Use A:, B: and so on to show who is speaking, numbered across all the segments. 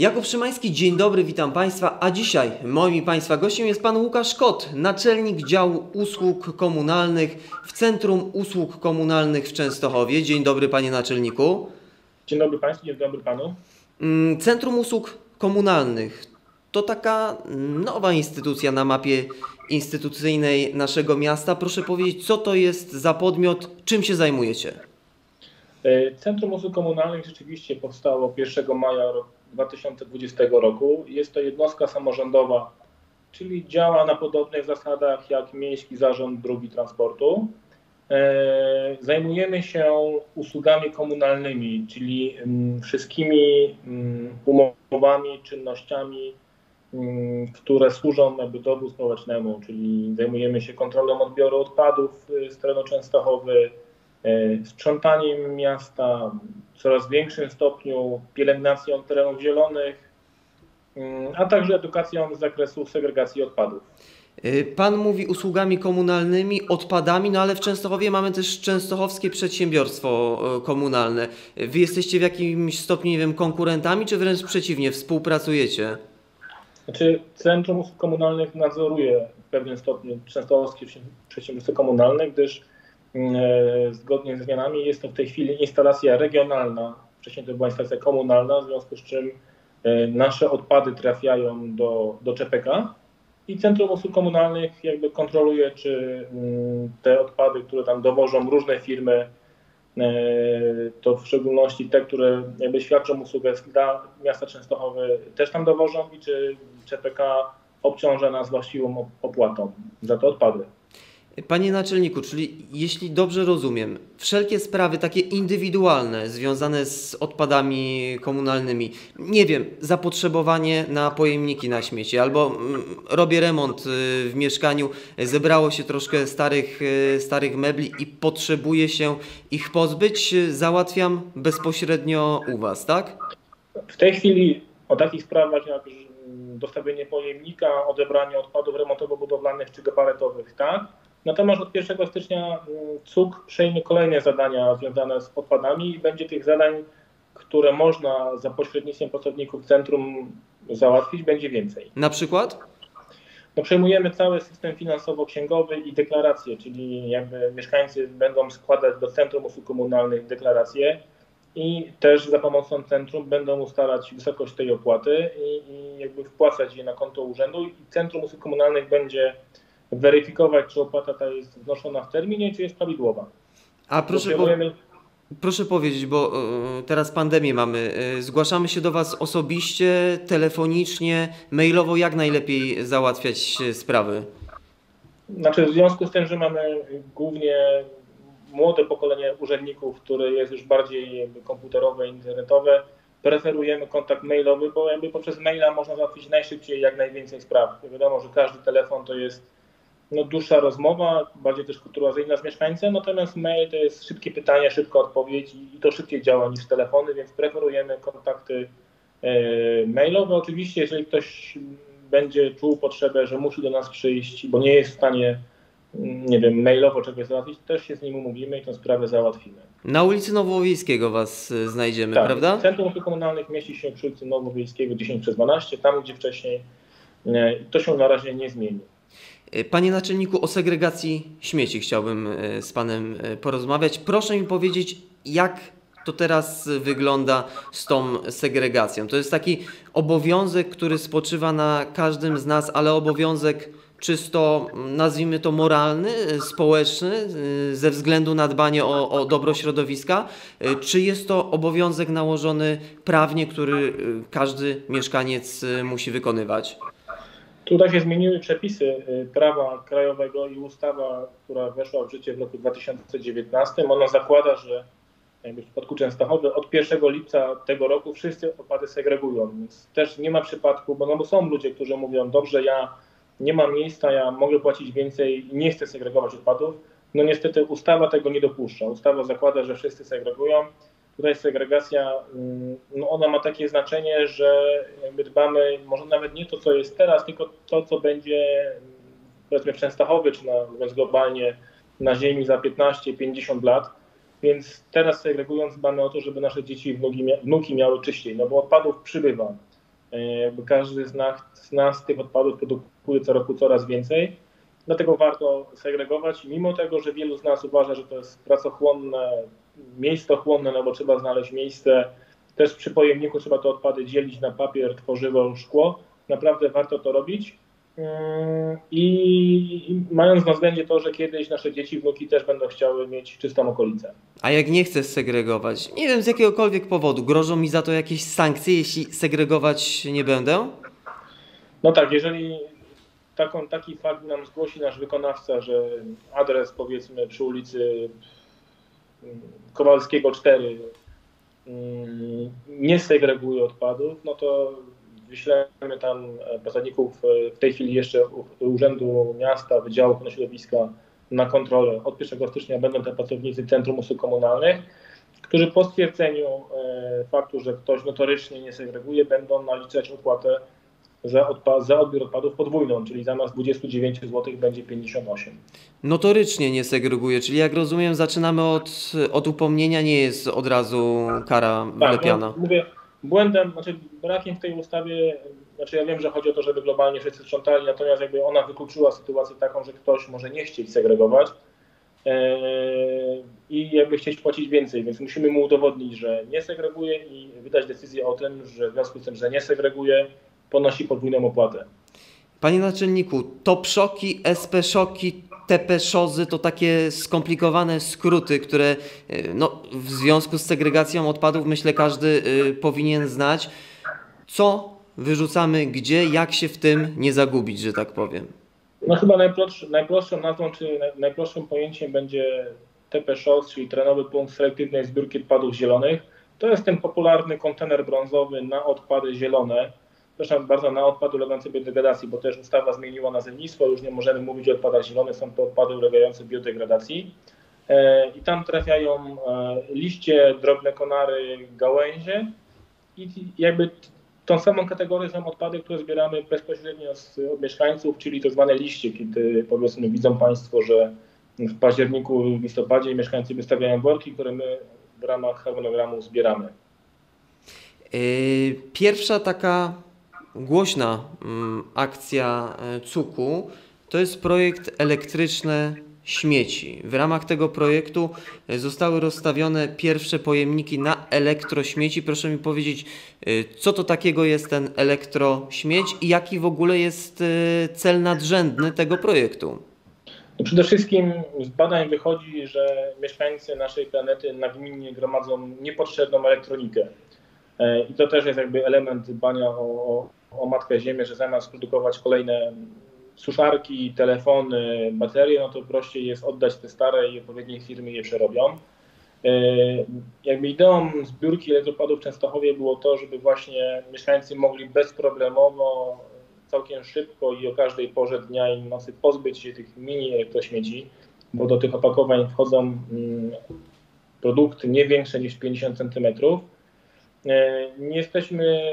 A: Jakub Szymański, dzień dobry, witam Państwa. A dzisiaj moim i Państwa gościem jest Pan Łukasz Kot, naczelnik działu usług komunalnych w Centrum Usług Komunalnych w Częstochowie. Dzień dobry Panie Naczelniku.
B: Dzień dobry Państwu, dzień dobry Panu.
A: Mm, Centrum Usług Komunalnych to taka nowa instytucja na mapie instytucyjnej naszego miasta. Proszę powiedzieć, co to jest za podmiot, czym się zajmujecie?
B: E, Centrum Usług Komunalnych rzeczywiście powstało 1 maja 2020 roku. Jest to jednostka samorządowa, czyli działa na podobnych zasadach jak Miejski Zarząd Dróg Transportu. E, Zajmujemy się usługami komunalnymi, czyli mm, wszystkimi mm, umowami, czynnościami, mm, które służą jakby dobru społecznemu, czyli zajmujemy się kontrolą odbioru odpadów y, z terenu Częstochowy, e, sprzątaniem miasta, w coraz większym stopniu pielęgnacją terenów zielonych, mm, a także edukacją z zakresu segregacji odpadów.
A: Y, Pan mówi usługami komunalnymi, odpadami, no ale w Częstochowie mamy też Częstochowskie Przedsiębiorstwo y, Komunalne. Wy jesteście w jakimś stopniu, nie wiem, konkurentami, czy wręcz przeciwnie, współpracujecie?
B: Znaczy, Centrum Usług Komunalnych nadzoruje w pewnym stopniu Częstochowskie Przedsiębiorstwo Komunalne, gdyż mm, zgodnie z zmianami jest to w tej chwili instalacja regionalna. Wcześniej to była instalacja komunalna, w związku z czym e, nasze odpady trafiają do, do CPK i Centrum Usług Komunalnych jakby kontroluje, czy mm, te odpady, które tam dowożą różne firmy, e, to w szczególności te, które jakby świadczą usługę dla miasta Częstochowy, też tam dowożą i czy CPK obciąża nas właściwą op- opłatą za te odpady.
A: Panie naczelniku, czyli jeśli dobrze rozumiem, wszelkie sprawy takie indywidualne związane z odpadami komunalnymi, nie wiem, zapotrzebowanie na pojemniki na śmieci, albo mm, robię remont y, w mieszkaniu, zebrało się troszkę starych, y, starych mebli i potrzebuję się ich pozbyć, załatwiam bezpośrednio u Was, tak?
B: W tej chwili o takich sprawach jak mm, dostawienie pojemnika, odebranie odpadów remontowo-budowlanych czy gabaretowych, tak? Natomiast od 1 stycznia mm, CUK przejmie kolejne zadania związane z odpadami i będzie tych zadań, które można za pośrednictwem pracowników centrum załatwić, będzie więcej.
A: Na przykład?
B: No, przejmujemy cały system finansowo-księgowy i deklaracje, czyli jakby mieszkańcy będą składać do Centrum Usług Komunalnych deklaracje i też za pomocą centrum będą ustalać wysokość tej opłaty i, i jakby wpłacać je na konto urzędu i Centrum Usług Komunalnych będzie weryfikować, czy opłata ta jest wnoszona w terminie, czy jest prawidłowa.
A: A proszę, po,
B: Przejmujemy-
A: proszę powiedzieć, bo y, teraz pandemię mamy. y, Zgłaszamy się do Was osobiście, telefonicznie, mailowo, jak najlepiej załatwiać sprawy?
B: Znaczy w związku z tym, że mamy głównie młode pokolenie urzędników, które jest już bardziej komputerowe, internetowe, preferujemy kontakt mailowy, bo jakby poprzez maila można załatwić najszybciej jak najwięcej spraw. Wiadomo, że każdy telefon to jest no, dłuższa rozmowa, bardziej też kurtuazyjna z mieszkańcem, natomiast mail to jest szybkie pytanie, szybka odpowiedź i, to szybciej działa niż telefony, więc preferujemy kontakty e, mailowe. Oczywiście, jeżeli ktoś będzie czuł potrzebę, że musi do nas przyjść, bo nie jest w stanie, mm, nie wiem, mailowo czegoś załatwić, też się z nim umówimy i tę sprawę załatwimy.
A: Na ulicy Nowowiejskiego Was y, znajdziemy,
B: Tak,
A: prawda?
B: Centrum Usług Komunalnych mieści się przy ulicy Nowowiejskiego 10 przez 12, tam gdzie wcześniej. e, To się na razie nie zmieni.
A: Y, Panie naczelniku, o segregacji śmieci chciałbym y, z Panem y, porozmawiać. Proszę mi powiedzieć, jak to teraz wygląda z tą segregacją. To jest taki obowiązek, który spoczywa na każdym z nas, ale obowiązek czysto, nazwijmy to moralny, społeczny, ze względu na dbanie o, o dobro środowiska, czy jest to obowiązek nałożony prawnie, który każdy mieszkaniec musi wykonywać?
B: Tutaj się zmieniły przepisy y, prawa krajowego i ustawa, która weszła w życie w roku 2019. Ona zakłada, że w przypadku Częstochowy od 1 lipca tego roku wszyscy opady segregują. Więc też nie ma przypadku, bo, no bo są ludzie, którzy mówią, dobrze, ja nie mam miejsca, ja mogę płacić więcej i nie chcę segregować odpadów. No niestety ustawa tego nie dopuszcza. Ustawa zakłada, że wszyscy segregują. Tutaj segregacja, mm, no ona ma takie znaczenie, że jakby dbamy może nawet nie to, co jest teraz, tylko to, co będzie powiedzmy w Częstochowie, czy na, mówiąc globalnie na ziemi za 15-50 lat. Więc teraz segregując dbamy o to, żeby nasze dzieci i wnuki, mia- wnuki miały czyściej, no bo odpadów przybywa. Jakby każdy z nas, z nas tych odpadów produkuje co roku coraz więcej. Dlatego warto segregować, mimo tego, że wielu z nas uważa, że to jest pracochłonne, miejscochłonne, no bo trzeba znaleźć miejsce. Też przy pojemniku trzeba te odpady dzielić na papier, tworzywo, szkło. Naprawdę warto to robić. I mając na względzie to, że kiedyś nasze dzieci, wnuki też będą chciały mieć czystą okolicę.
A: A jak nie chcę segregować, nie wiem z jakiegokolwiek powodu, grożą mi za to jakieś sankcje, jeśli segregować nie będę?
B: No tak, jeżeli taką, taki fakt nam zgłosi nasz wykonawca, że adres powiedzmy przy ulicy Kowalskiego 4 mm, nie segreguje odpadów, no to wyślemy tam pracowników w tej chwili jeszcze Urzędu Miasta, Wydziału Ochrony Środowiska na kontrolę. Od 1 stycznia będą te pracownicy Centrum Usług Komunalnych, którzy po stwierdzeniu e, faktu, że ktoś notorycznie nie segreguje, będą naliczać opłatę za, odpa- za odbiór odpadów podwójną, czyli zamiast 29 zł będzie 58.
A: Notorycznie nie segreguje, czyli jak rozumiem zaczynamy od, od upomnienia, nie jest od razu kara tak, wlepiana. No,
B: mówię, błędem, znaczy brakiem w tej ustawie, znaczy ja wiem, że chodzi o to, żeby globalnie wszyscy sprzątali, natomiast jakby ona wykluczyła sytuację taką, że ktoś może nie chcieć segregować yy, i jakby chcieć płacić więcej, więc musimy mu udowodnić, że nie segreguje i wydać decyzję o tym, że w związku z tym, że nie segreguje, ponosi podwójną opłatę.
A: Panie naczelniku, top szoki, SP szoki, TP szozy to takie skomplikowane skróty, które e, no, w związku z segregacją odpadów myślę każdy y, powinien znać. Co wyrzucamy gdzie, jak się w tym nie zagubić, że tak powiem?
B: No chyba najprostszą, najprostszą nazwą, czy najprostszym pojęciem będzie TP SZOS, czyli Terenowy Punkt Selektywnej Zbiórki Odpadów Zielonych. To jest ten popularny kontener brązowy na odpady zielone przepraszam bardzo, na odpady ulegające biodegradacji, bo też ustawa zmieniła nazewnictwo, już nie możemy mówić o odpadach zielonych, są to odpady ulegające biodegradacji. E, I tam trafiają e, liście, drobne konary, gałęzie i jakby tą samą kategorię są odpady, które zbieramy bezpośrednio z, od mieszkańców, czyli tak zwane liście, kiedy powiedzmy widzą Państwo, że w październiku, w listopadzie mieszkańcy wystawiają worki, które my w ramach harmonogramu zbieramy.
A: E, pierwsza taka głośna mm, akcja e, CUKU to jest projekt Elektryczne Śmieci. W ramach tego projektu e, zostały rozstawione pierwsze pojemniki na elektrośmieci. Proszę mi powiedzieć, e, co to takiego jest ten elektrośmieć i jaki w ogóle jest cel nadrzędny tego projektu?
B: No przede wszystkim z badań wychodzi, że mieszkańcy naszej planety nagminnie gromadzą niepotrzebną elektronikę. I to też jest jakby element dbania o, o Matkę Ziemię, że zamiast produkować kolejne suszarki, telefony, baterie, no to prościej jest oddać te stare i odpowiednie firmy je przerobią. E, jakby ideą zbiórki elektropadów w Częstochowie było to, żeby właśnie mieszkańcy mogli bezproblemowo, całkiem szybko i o każdej porze dnia i nocy pozbyć się tych mini elektrośmieci, bo do tych opakowań wchodzą mm, produkty nie większe niż 50 centymetrów nie jesteśmy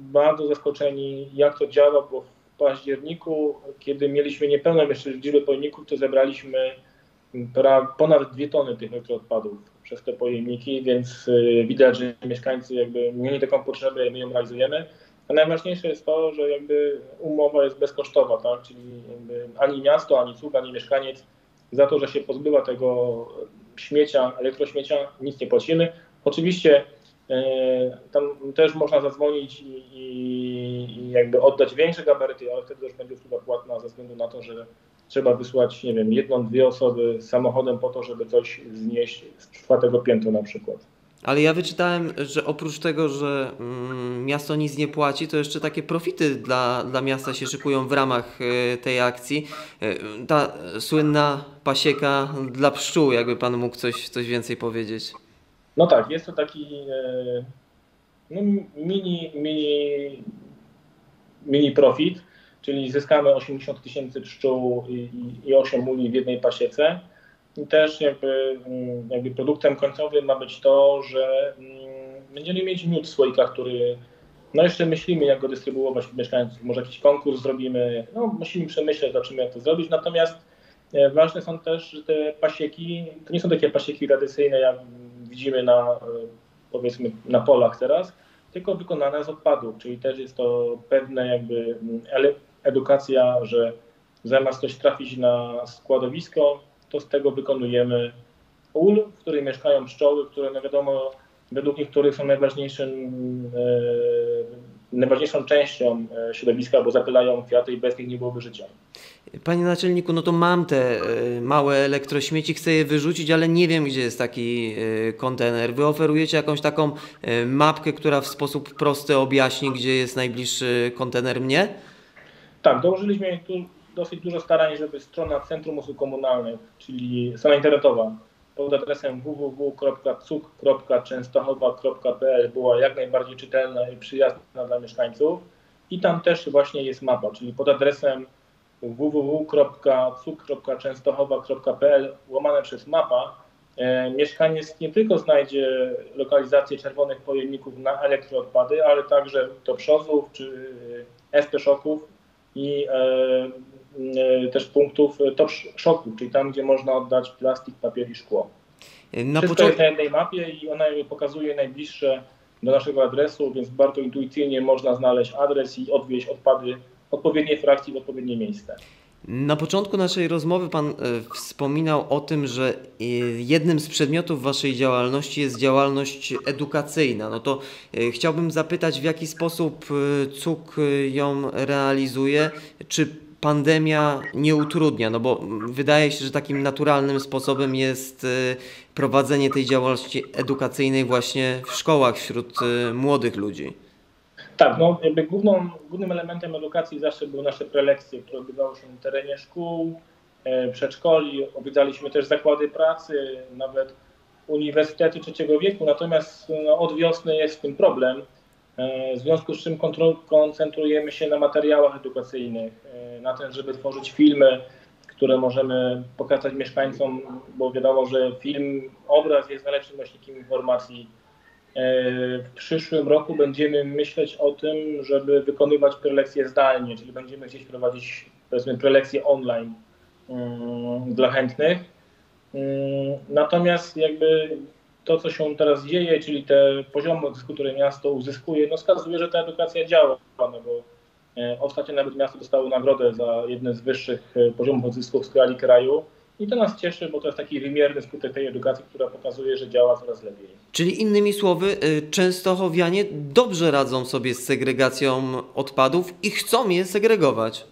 B: bardzo zaskoczeni, jak to działa, bo w październiku, kiedy mieliśmy niepełną jeszcze liczbę pojemników, to zebraliśmy ponad dwie tony tych elektroodpadów przez te pojemniki, więc e, widać, że mieszkańcy jakby mieli taką potrzebę, my ją realizujemy. A najważniejsze jest to, że jakby umowa jest bezkosztowa, tak? czyli ani miasto, ani sług, ani mieszkaniec za to, że się pozbywa tego śmiecia, elektrośmiecia, nic nie płacimy. Oczywiście E, tam też można zadzwonić i, i, jakby oddać większe gabaryty, ale wtedy już będzie usługa płatna ze względu na to, że trzeba wysłać, nie wiem, jedną, dwie osoby samochodem po to, żeby coś znieść z czwartego piętra na przykład.
A: Ale ja wyczytałem, że oprócz tego, że mm, miasto nic nie płaci, to jeszcze takie profity dla, dla miasta się szykują w ramach y, tej akcji. Y, ta słynna pasieka dla pszczół, jakby pan mógł coś, coś więcej powiedzieć.
B: No tak, jest to taki e, no, mini, mini, mini profit, czyli zyskamy 80 tysięcy pszczół i, i 8 uli w jednej pasiece. I też jakby, mm, jakby produktem końcowym ma być to, że mm, będziemy mieć miód w słoikach, który no jeszcze myślimy, jak go dystrybuować wśród mieszkańców. Może jakiś konkurs zrobimy. No, musimy przemyśleć, zobaczymy, jak to zrobić. Natomiast e, ważne są też, te pasieki, to nie są takie pasieki tradycyjne, jak widzimy na, e, powiedzmy, na polach teraz, tylko wykonane z odpadów, czyli też jest to pewna jakby edukacja, że zamiast coś trafić na składowisko, to z tego wykonujemy ul, w której mieszkają pszczoły, które no wiadomo, według niektórych są najważniejszym, e, najważniejszą częścią e, środowiska, bo zapylają kwiaty i bez nich nie byłoby życia.
A: Panie naczelniku, no to mam te e, małe elektrośmieci, chcę je wyrzucić, ale nie wiem, gdzie jest taki e, kontener. Wy oferujecie jakąś taką mapkę, która w sposób prosty objaśni, gdzie jest najbliższy kontener mnie?
B: Tak, dołożyliśmy tu dosyć dużo starań, żeby strona Centrum Usług Komunalnych, czyli strona internetowa pod adresem www.cuk.częstochowa.pl była jak najbardziej czytelna i przyjazna dla mieszkańców. I tam też właśnie jest mapa, czyli pod adresem www.cuk.częstochowa.pl łamane przez mapa e, mieszkaniec nie tylko znajdzie lokalizację czerwonych pojemników na elektroodpady, ale także topszozów czy SP-szoków i e, też punktów top szoku, czyli tam, gdzie można oddać plastik, papier i szkło. Na Wszystko jest na jednej mapie i ona pokazuje najbliższe do naszego adresu, więc bardzo intuicyjnie można znaleźć adres i odwieźć odpady odpowiedniej frakcji w odpowiednie miejsce.
A: Na początku naszej rozmowy Pan e, wspominał o tym, że e, jednym z przedmiotów Waszej działalności jest działalność edukacyjna. No to e, chciałbym zapytać, w jaki sposób CUK ją realizuje? Czy pandemia nie utrudnia? No bo wydaje się, że takim naturalnym sposobem jest prowadzenie tej działalności edukacyjnej właśnie w szkołach wśród młodych ludzi.
B: Tak, no jakby główną, głównym elementem edukacji zawsze były nasze prelekcje, które odbywały się na terenie szkół, e, przedszkoli, odwiedzaliśmy też zakłady pracy, nawet uniwersytety trzeciego wieku, natomiast no, od wiosny jest w tym problem, w związku z czym koncentrujemy się na materiałach edukacyjnych, e, na tym, żeby tworzyć filmy, które możemy pokazać mieszkańcom, bo wiadomo, że film, obraz jest najlepszym nośnikiem informacji E, w przyszłym roku będziemy myśleć o tym, żeby wykonywać prelekcje zdalnie, czyli będziemy gdzieś prowadzić powiedzmy prelekcje online mm, dla chętnych. Mm, natomiast jakby to, co się teraz dzieje, czyli te poziomy, które miasto uzyskuje, no wskazuje, że ta edukacja działa, no bo e, ostatnio nawet miasto dostało nagrodę za jedne z wyższych e, poziomów odzysków w skali kraju. I to nas cieszy, bo to jest taki wymierny skutek tej edukacji, która pokazuje, że działa coraz lepiej.
A: Czyli innymi słowy, y, Częstochowianie dobrze radzą sobie z segregacją odpadów i chcą je segregować.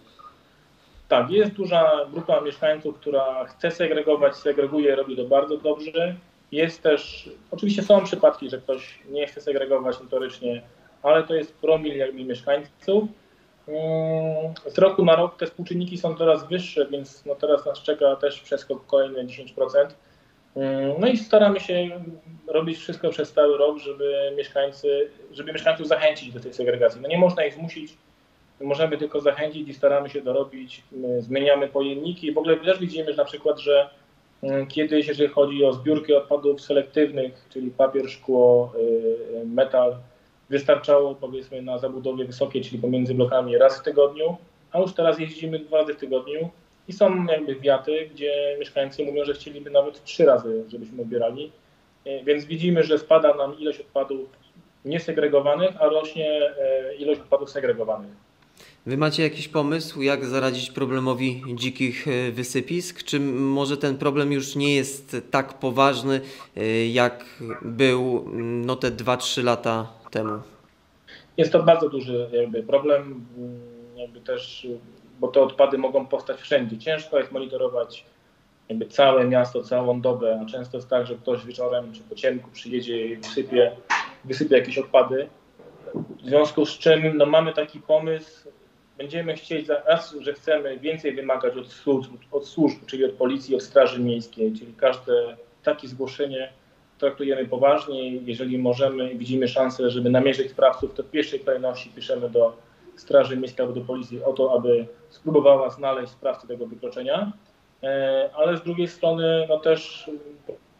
B: Tak, jest duża grupa mieszkańców, która chce segregować, segreguje, robi to bardzo dobrze. Jest też, oczywiście są przypadki, że ktoś nie chce segregować notorycznie, ale to jest promil jakby mieszkańców. Mm, z roku na rok te współczynniki są coraz wyższe, więc no teraz nas czeka też przeskok kolejny 10%. Mm, no i staramy się robić wszystko przez cały rok, żeby mieszkańcy, żeby mieszkańców zachęcić do tej segregacji. No nie można ich zmusić, możemy tylko zachęcić i staramy się dorobić. Zmieniamy pojemniki. W ogóle też widzimy, że na przykład, że kiedyś, jeżeli chodzi o zbiórkę odpadów selektywnych, czyli papier, szkło, y, metal, wystarczało powiedzmy na zabudowie wysokiej, czyli pomiędzy blokami raz w tygodniu, a już teraz jeździmy dwa razy w tygodniu i są jakby wiaty, gdzie mieszkańcy mówią, że chcieliby nawet trzy razy, żebyśmy odbierali. E, więc widzimy, że spada nam ilość odpadów niesegregowanych, a rośnie e, ilość odpadów segregowanych.
A: Wy macie jakiś pomysł, jak zaradzić problemowi dzikich e, wysypisk? Czy może ten problem już nie jest tak poważny, jak był no, te 2-3 lata temu?
B: Jest to bardzo duży jakby problem, jakby też, bo te odpady mogą powstać wszędzie. Ciężko jest monitorować jakby całe miasto, całą dobę, często jest tak, że ktoś wieczorem czy po ciemku przyjedzie i wysypie, wysypie jakieś odpady. W związku z czym no, mamy taki pomysł, będziemy chcieć raz, że chcemy więcej wymagać od służb, od służb, czyli od policji, od straży miejskiej, czyli każde takie zgłoszenie traktujemy poważnie. Jeżeli możemy i widzimy szansę, żeby namierzyć sprawców, to w pierwszej kolejności piszemy do Straży Miejskiej albo do Policji o to, aby spróbowała znaleźć sprawcę tego wykroczenia. E, ale z drugiej strony no też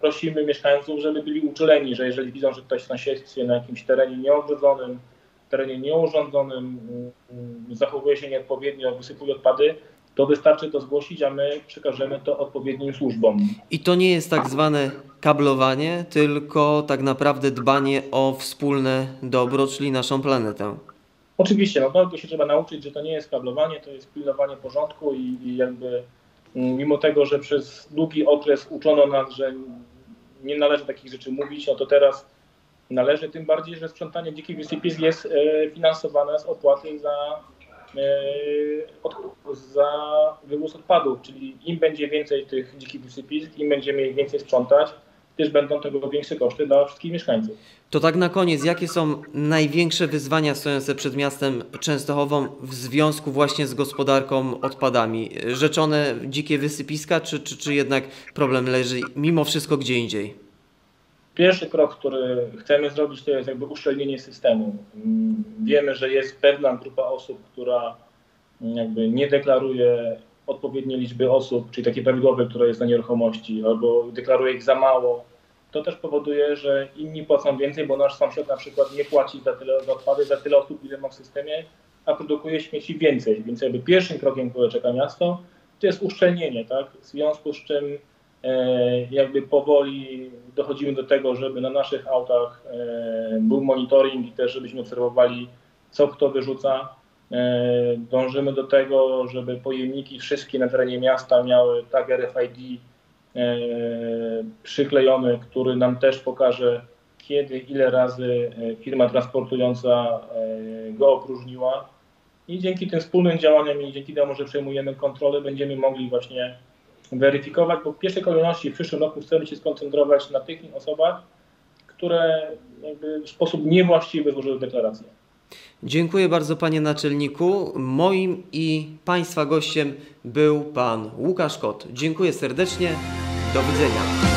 B: prosimy mieszkańców, żeby byli uczuleni, że jeżeli widzą, że ktoś w sąsiedztwie na jakimś terenie nieogrodzonym, terenie nieurządzonym mm, zachowuje się nieodpowiednio, wysypuje odpady, to wystarczy to zgłosić, a my przekażemy to odpowiednim służbom.
A: I to nie jest tak zwane kablowanie, tylko tak naprawdę dbanie o wspólne dobro, czyli naszą planetę.
B: Oczywiście, no tego się trzeba nauczyć, że to nie jest kablowanie, to jest pilnowanie porządku i, i jakby mimo tego, że przez długi okres uczono nas, że nie należy takich rzeczy mówić, no to teraz należy, tym bardziej, że sprzątanie dzikich wysypisk jest e, finansowane z opłaty za, e, za wywóz odpadów, czyli im będzie więcej tych dzikich wysypisk, im będziemy ich więcej sprzątać, też będą tego większe koszty dla wszystkich mieszkańców.
A: To tak na koniec, jakie są największe wyzwania stojące przed miastem Częstochową w związku właśnie z gospodarką odpadami? Rzeczone dzikie wysypiska, czy, czy, czy jednak problem leży mimo wszystko gdzie indziej?
B: Pierwszy krok, który chcemy zrobić, to jest jakby uszczelnienie systemu. Wiemy, że jest pewna grupa osób, która jakby nie deklaruje odpowiedniej liczby osób, czyli takie prawidłowe, które jest na nieruchomości, albo deklaruje ich za mało. To też powoduje, że inni płacą więcej, bo nasz sąsiad na przykład nie płaci za tyle za odpady, za tyle osób, ile ma w systemie, a produkuje śmieci więcej. Więc jakby pierwszym krokiem, które czeka miasto, to jest uszczelnienie, tak? W związku z czym e, jakby powoli dochodzimy do tego, żeby na naszych autach e, był monitoring i też żebyśmy obserwowali, co kto wyrzuca. E, Dążymy do tego, żeby pojemniki wszystkie na terenie miasta miały tag RFID e, przyklejony, który nam też pokaże, kiedy, ile razy e, firma transportująca go opróżniła. I dzięki tym wspólnym działaniom i dzięki temu, że przejmujemy kontrolę, będziemy mogli właśnie weryfikować, bo w pierwszej kolejności w przyszłym roku chcemy się skoncentrować na tych osobach, które w sposób niewłaściwy złożyły deklarację.
A: Dziękuję bardzo panie naczelniku. Moim i państwa gościem był pan Łukasz Kot. Dziękuję serdecznie. Do widzenia.